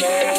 yeah.